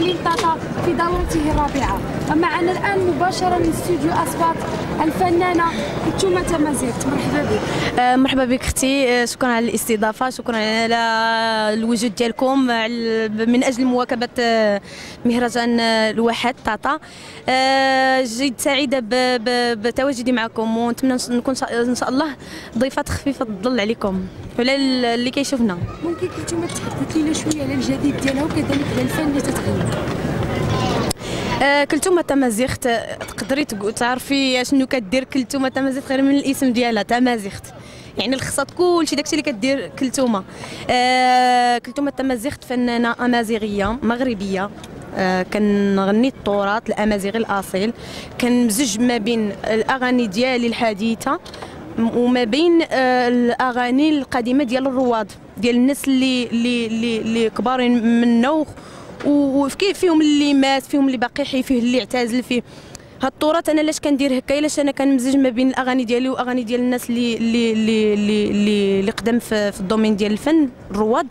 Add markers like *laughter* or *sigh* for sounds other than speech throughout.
بإقليم طاطا في دورته الرابعة. ومعنا الآن مباشرة من استوديو أصوات الفنانة كلثومة تمازيغت مرحبا بك. آه، مرحبا بك أختي. آه، شكرا على الاستضافة. شكرا على الوجود ديالكم. على- من أجل مواكبة آه، مهرجان آه، الواحات طاطا. آه، جيد سعيدة بتواجدي معكم. ونتمنى نكون إن شاء الله ضيفات خفيفة الظل عليكم. وعلى ال- اللي كيشوفنا. ممكن كلثومة تحدث لنا شوية على الجديد ديالها وكذلك على الفن اللي تتغني آه، كلثومة تمازيغت آه، تقدري تعرفي شنو كدير كلثومة تمازيغت غير من الاسم ديالها تمازيغت. يعني لخصت كلشي داكشي اللي كدير كلثومة. آه، كلثومة تمازيغت فنانة أمازيغية مغربية. آه، كنغني التراث الأمازيغي الأصيل. كنمزج ما بين الأغاني ديالي الحديثة وما بين آه، الأغاني القديمة ديال الرواد ديال الناس اللي اللي اللي, اللي كبارين منا وكيف فيهم اللي مات فيهم اللي باقي حي فيه اللي اعتزل فيه. هاد التراث أنا علاش كندير هكا؟ علاش أنا كنمزج ما بين الأغاني ديالي وأغاني ديال الناس اللي اللي اللي اللي, قدام في الدومين ديال الفن الرواد.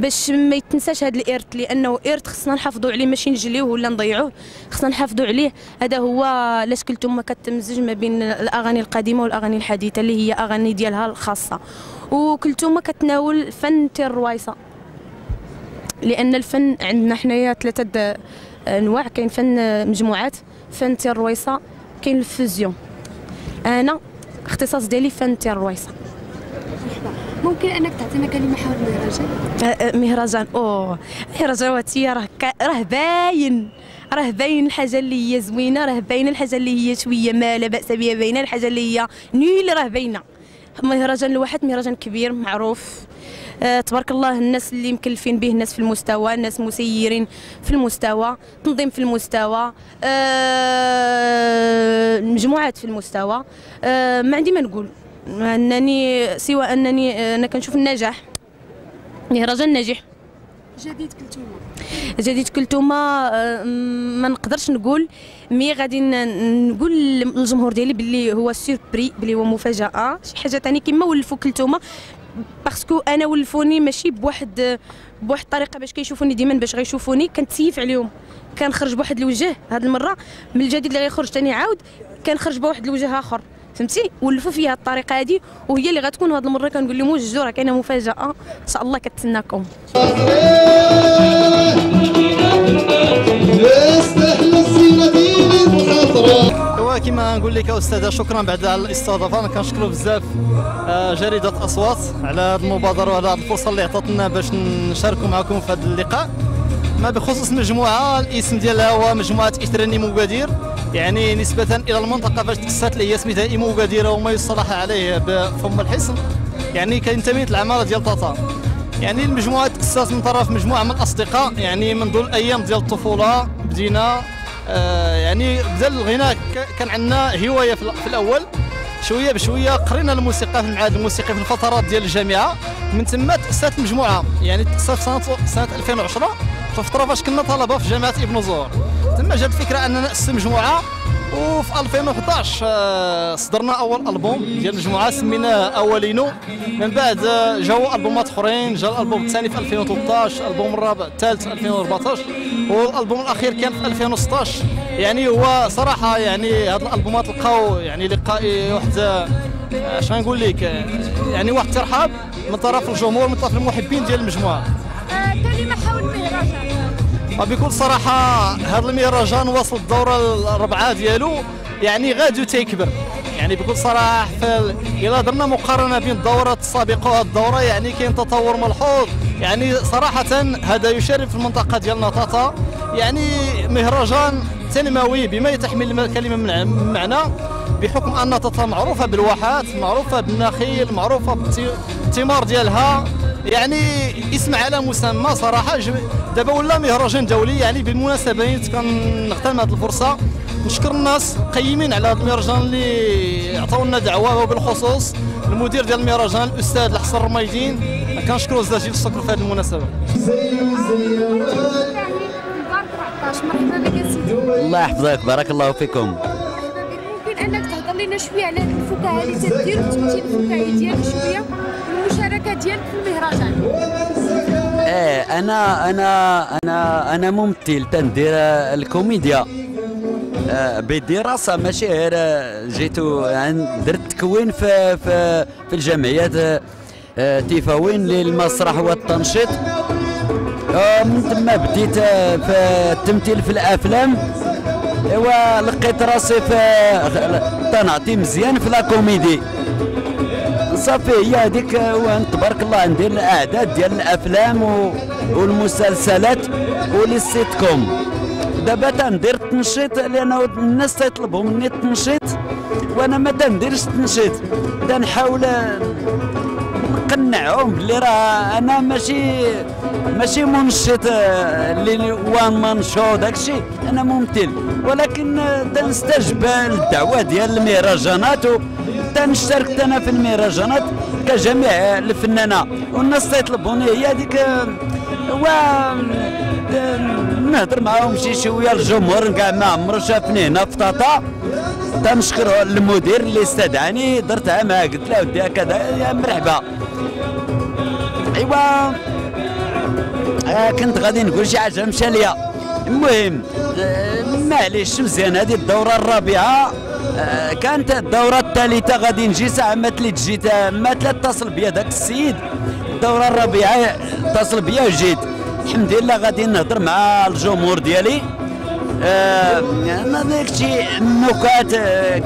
باش ما يتنساش هذا الإرث لأنه إرث خصنا نحافظوا عليه ماشي نجليوه ولا نضيعوه خصنا نحافظوا عليه. هذا هو علاش كلتم كتمزج ما بين الأغاني القديمة والأغاني الحديثة اللي هي أغاني ديالها الخاصة. وكلتم كتناول فن الروايصه لأن الفن عندنا حنايا ثلاثة أنواع. كاين فن مجموعات فن الرويصه كاين الفوزيون أنا اختصاص ديالي فن الرويصه ممكن أنك تعطينا كلمة حول المهرجان آه، آه، مهرجان. أوه مهرجان واتيا راه راه باين. راه باين الحاجة اللي هي زوينة راه باينه الحاجة اللي هي شوية ما لا بأس بها باينه الحاجة اللي هي نيل راه باينة. مهرجان الواحد مهرجان كبير معروف. آه تبارك الله الناس اللي مكلفين به الناس في المستوى الناس مسيرين في المستوى تنظيم في المستوى. آه مجموعات في المستوى. آه ما عندي ما نقول. أنني سوى أنني آه، أنا كنشوف النجاح. مهرجان ناجح. جديد كلثومة جديد كلثومة آه، ما نقدرش نقول mais غادي نقول للجمهور ديالي باللي هو surprise باللي هو مفاجأة. شي حاجة تاني كيما ولفوا كلثومة parce que أنا ولفوني ماشي بواحد بواحد الطريقة باش كيشوفوني ديما باش غيشوفوني. كنتسيف عليهم. كنخرج بواحد الوجه. هاد المرة من الجديد اللي غيخرج تاني عاود كنخرج بواحد الوجه آخر. فهمتي؟ ولفوا فيها الطريقة هادي وهي اللي غتكون هاد المرة كنقول لهم وجدوا راه كاينة مفاجأة. إن شاء الله كتسناكم. كما نقول لك أستاذة شكرا بعد على الاستضافة. أنا كنشكروا بزاف آه، جريدة أصوات على هذه المبادرة وعلى هذه الفرصة اللي عطاتنا باش نشاركوا معكم في هذا اللقاء. ما بخصوص المجموعه الاسم ديالها هو مجموعة اتراني مقادير يعني نسبة إلى المنطقة فاش تاسست اللي هي سميتها اي مقاديره وما يصطلح عليه بفم الحصن. يعني كينتمي للعماره ديال طاطا. يعني المجموعة تاسست من طرف مجموعة من الأصدقاء. يعني منذ الأيام ديال الطفولة بدينا آه، يعني بدا الغناء كان عندنا هواية في ال- في الأول. شوية بشوية قرينا الموسيقى في المعهد الموسيقي في الفترات ديال الجامعة. من ثم تاسست المجموعه يعني تاسست سنة سنة 2010 في الفترة فاش كنا طلبة في جامعة ابن زهور ثم جات الفكرة اننا ناسس مجموعة وفي 2011 آه، صدرنا أول ألبوم ديال المجموعه سميناه أولينو. من بعد آه، جاو ألبومات أخرين جا الألبوم الثاني في 2013 الالبوم الرابع الثالث في 2014 والألبوم الأخير كان في 2016 يعني هو صراحة يعني هاد الألبومات لقاو يعني لقاء واحد آه، اش غنقول لك آه، يعني واحد الترحاب من طرف الجمهور من طرف المحبين ديال المجموعة. كلمة حول المهرجان وبكل صراحة هذا المهرجان وصل الدورة الرابعة ديالو. يعني غادي تيكبر يعني بكل صراحة في ال- إلا درنا مقارنة بين الدورات السابقة وهذه الدورة يعني كاين تطور ملحوظ. يعني صراحة هذا يشرف في المنطقة ديالنا طاطا يعني مهرجان تنموي بما تحمل الكلمة من معنى بحكم أن طاطا معروفة بالواحات معروفة بالنخيل معروفة بالت- بالثمار ديالها. يعني اسم على مسمى صراحة. دابا ولا مهرجان دولي يعني بالمناسبة كنغتنم هذه الفرصة. نشكر الناس قيمين على هذا المهرجان اللي عطاونا دعوة وبالخصوص المدير ديال المهرجان الأستاذ الحسن الرميدين كنشكروا جزيل الشكر في هذه المناسبة. مبارك 14 مرحبا بك يا سيدي الله يحفظك بارك الله فيكم. ممكن أنك تهضر لنا شوية على الفكاهة اللي تدير وتمثيل الفكاهي ديالك شوية. ديالك في المهرجان. أنا أنا أنا أنا ممثل تندير الكوميديا. آه، بدراسة ماشي غير عن درت تكوين في في في الجمعيات. آه، تيفاوين للمسرح والتنشيط. آه، من ثم بديت في التمثيل في الأفلام. إيوا لقيت راسي في تنعطي مزيان في la comédie. صافي هي هذيك وان تبارك الله ندير الأعداد ديال الأفلام و- والمسلسلات ولي كوم دابا تندير التنشيط لأنه الناس تيطلبوا مني التنشيط وأنا ما تنديرش التنشيط. تنحاول نقنعهم بلي راه أنا ماشي ماشي منشط آه، اللي وان مان شو داكشي أنا ممثل. ولكن آه، تنستجب للدعوه ديال المهرجانات و تنشترك أنا في المهرجانات كجميع الفنانة. والناس تيطلبوني هي هذيك و نهضر معاهم شي شوية. الجمهور كاع ما عمرو شافني هنا في طاطا. تنشكر المدير اللي استدعاني. درتها معاه قلت له ودي هكذا. يا مرحبا. أيوا. آه كنت غادي نقول شي حاجة مشى ليا. المهم آه معليش مزيان هذه الدورة الرابعة. كانت الدورة الثالثة غادي نجي ساعة ما تليت جيت آه، ما تلا اتصل بيا داك السيد. الدورة الرابعة اتصل بيا وجيت. الحمد لله غادي نهضر مع الجمهور ديالي. آه أنا داك شي النكات آه،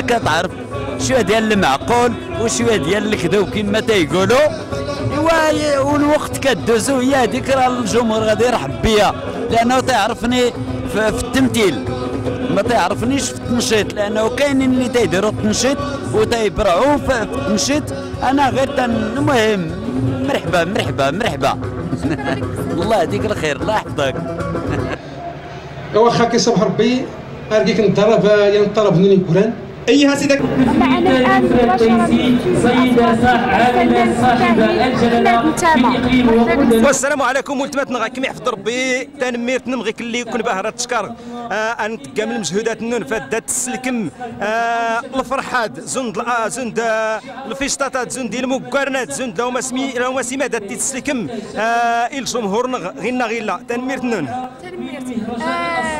كتعرف. شوية ديال المعقول وشوية ديال الكذوب كما تيقولوا. والوقت كدوزو هي هذيك راه الجمهور غادي يرحب بيا. لأنه تيعرفني في التمثيل. ما تيعرفنيش في التنشيط لأنه كاينين اللي تيديروا التنشيط وتيبرعوا في التنشيط أنا غير تن المهم مرحبا مرحبا مرحبا. *laughs* الله يهديك الخير الله يحفظك. واخا كيصبح ربي ارجيك نضرب ينطرب نوني كوران أيها سيدك. معنا إقليم وقدم والسلام عليكم. ولتماتنا كما يحفظ ربي. تنميرت نمغي كلي كون باهرة تشكر. آه ان كامل المجهودات النون فدات السلكم. آه الفرحات زند آه زند الفيشطاطات زند المقارنات زند لو ما سمي لو ما سمي دات تسلكم. الجمهور غينا غيلا تنميرت النون تنميرت آه،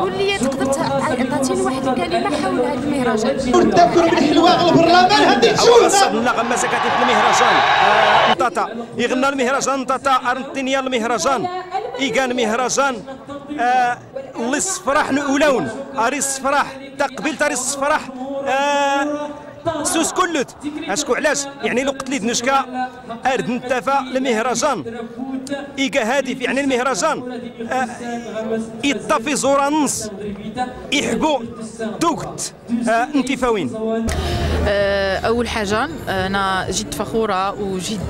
قول لي تقدر تعطيني واحد الكلمة حول هذا المهرجان. والتذكر بالحلوة غلب الرمان هدي تشوفنا صبنا غما سكاتي في المهرجان. آه، نطاطا. يغنى المهرجان نطاطا. أرنتينيا المهرجان. إيقان مهرجان آه، اللي الصفراح نقولون أري الصفراح. تقبل تاري الصفراح. آه، سوس كلت أشكو علاش؟ يعني لو قلت لي دنشكا أرد نتفا المهرجان ايكا هادف يعني المهرجان. آه، يطفي زورا نص. يحبوا دوكت. آه، انتفاوين. آه، أول حاجة أنا جد فخورة وجد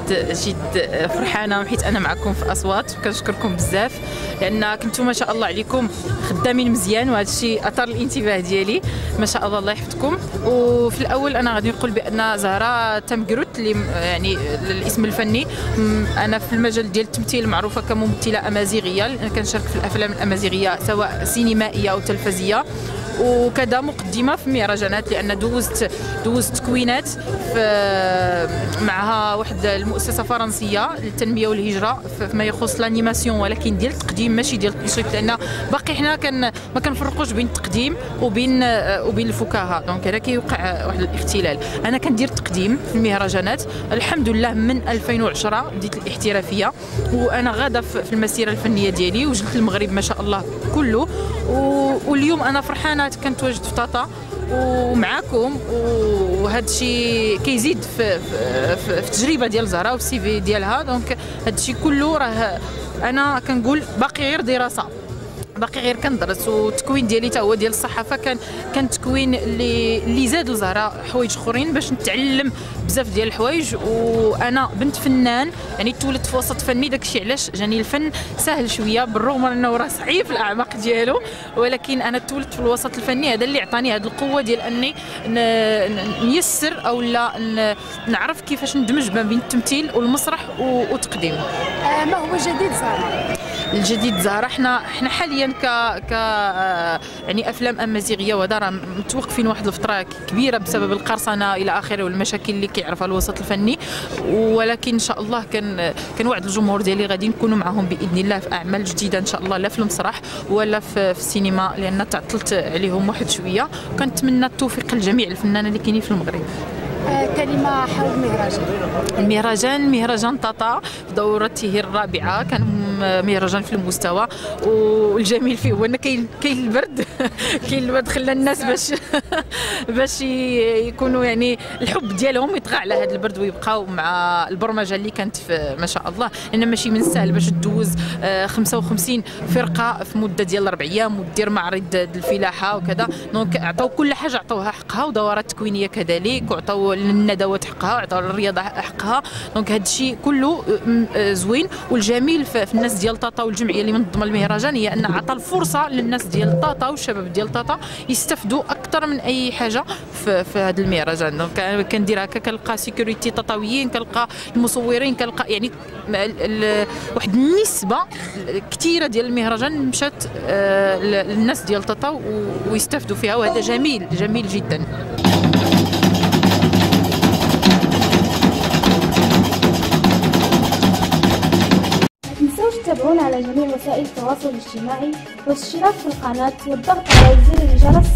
جد فرحانة حيت أنا معكم في أصوات. كنشكركم بزاف لأن كنتو ما شاء الله عليكم خدامين مزيان وهذا الشيء اثار الانتباه ديالي. ما شاء الله الله يحفظكم. وفي الأول أنا غادي نقول بأن زهرة تمكروت اللي يعني الاسم الفني. أنا في المجال ديال التمثيل معروفة كممثلة أمازيغية. كنشارك في الأفلام الأمازيغية سواء سينمائية أو تلفزية. وكذا مقدمة في مهرجانات لأن دوزت دوزت تكوينات معها واحد المؤسسة فرنسية للتنمية والهجرة في- فيما يخص l'animation ولكن ديال التقديم ماشي ديال التنشيط لأن باقي حنا كان ما كنفرقوش بين التقديم وبين وبين الفكاهة. donc هنا كيوقع واحد الاختلال أنا كندير تقديم في المهرجانات الحمد لله من 2010 بديت الاحترافية وأنا غادة في المسيرة الفنية ديالي وجدت المغرب ما شاء الله كله واليوم أنا فرحانة كنتواجد في طاطا ومعاكم وهذا الشيء كيزيد في, في, في, التجربه ديال زهرة وال CV ديالها. donc هذا الشيء كله راه أنا كنقول باقي غير دراسة. باقي غير كندرس والتكوين ديالي تا هو ديال الصحافة كان كان تكوين اللي اللي زاد لزهرة حوايج أخرين باش نتعلم بزاف ديال الحوايج. وأنا بنت فنان يعني تولدت في وسط فني داكشي علاش جاني الفن سهل شوية بالرغم من إنه راه صعيب في الأعماق ديالو. ولكن أنا تولدت في الوسط الفني هذا اللي عطاني هذه القوة ديال أني نيسر أو لا نعرف كيفاش ندمج ما بين التمثيل والمسرح والتقديم. آه، ما هو جديد زهرة؟ الجديد زهره إحنا إحنا حاليا ك ك يعني أفلام امازيغيه وهذا راه متوقفين واحد الفترة كبيرة بسبب القرصنة إلى آخره والمشاكل اللي كيعرفها الوسط الفني. ولكن إن شاء الله كان كنوعد الجمهور ديالي غادي نكونوا معهم بإذن الله في أعمال جديدة إن شاء الله لا في المسرح ولا في, في السينما لأن تعطلت عليهم واحد شوية. كنتمنى التوفيق لجميع الفنانين اللي كاينين في المغرب. آه، كلمة حول المهرجان المهرجان مهرجان طاطا في دورته الرابعة. كان مهرجان في المستوى والجميل فيه هو إن كاين كاين البرد *laughs* كاين البرد خلى الناس باش *laughs* باش يكونوا يعني الحب ديالهم يطغى على هذا البرد ويبقاو مع البرمجة اللي كانت في ما شاء الله. لأن ماشي من السهل باش تدوز 55 آه، فرقة في مدة ديال أربع أيام ودير معرض الفلاحة وكذا. donc عطاو كل حاجة عطوها حقها ودورات تكوينية كذلك وعطاو للندوات حقها وعطاو للرياضه حقها. donc هذا الشيء كله آه، زوين. والجميل في الناس ديال طاطا والجمعية اللي منظمه المهرجان هي أن عطى الفرصة للناس ديال طاطا والشباب ديال طاطا يستفدوا أكثر من أي حاجة في, في هذا المهرجان. donc كندير هكا كنلقى sécurité تطاويين كنلقى المصورين كنلقى يعني واحد النسبة كثيرة ديال المهرجان مشات آه، للناس ديال طاطا ويستفدوا فيها وهذا جميل جميل جدا. تابعونا على جميع وسائل التواصل الاجتماعي والاشتراك في القناة والضغط على زر الجرس